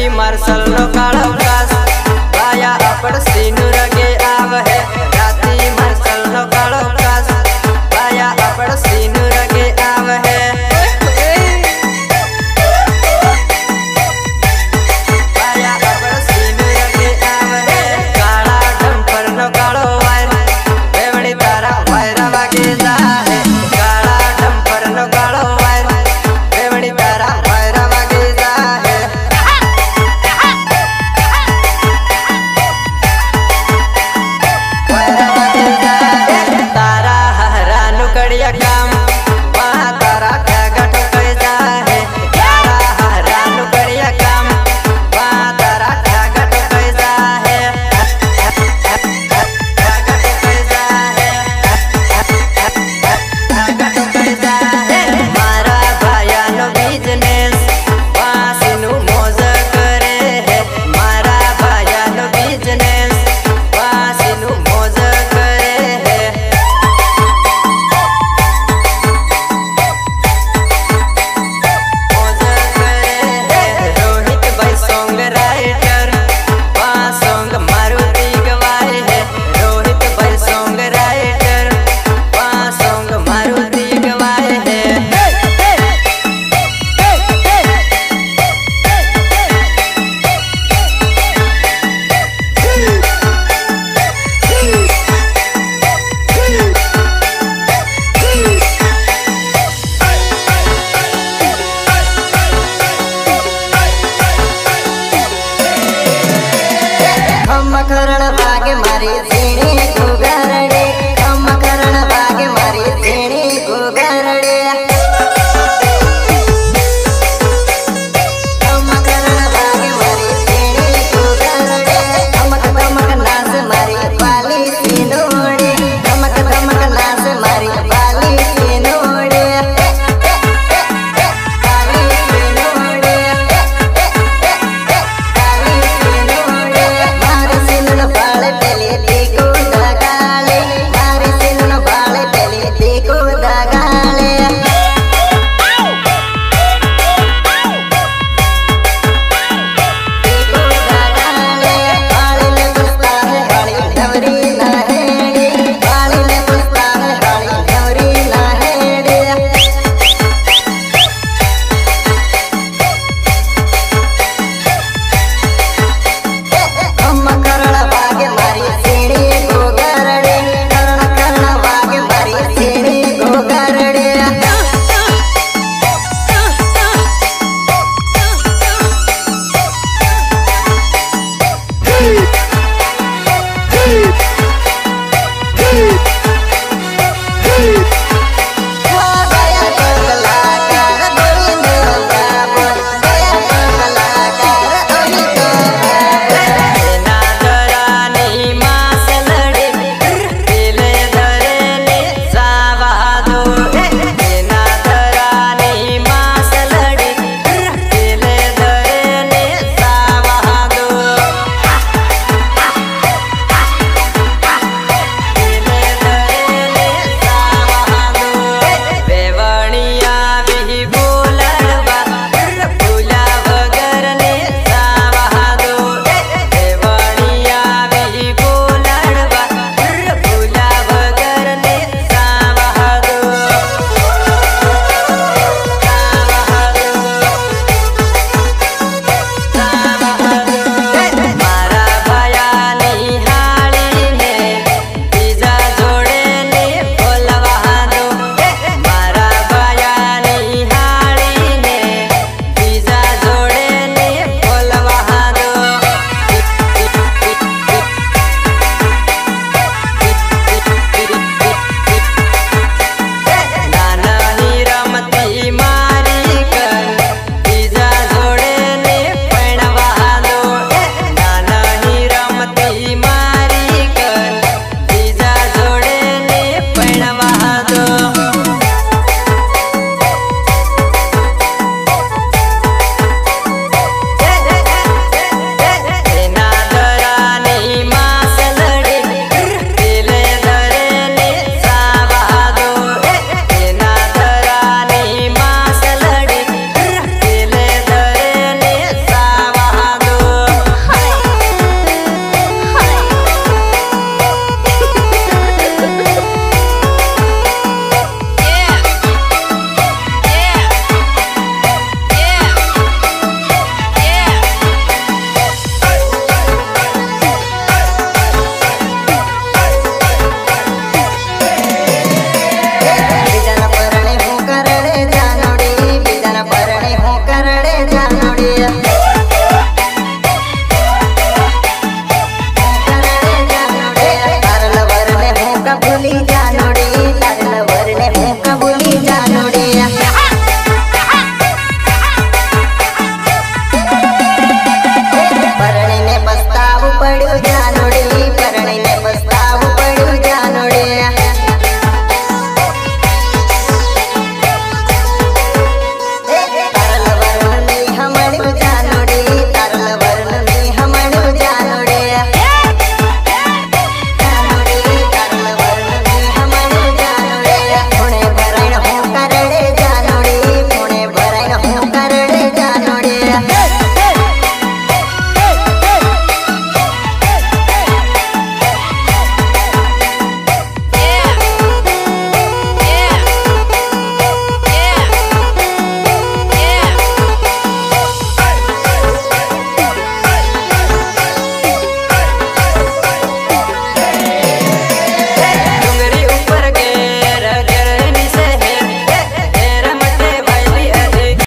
ગાડી માર્શલ નો કાળો María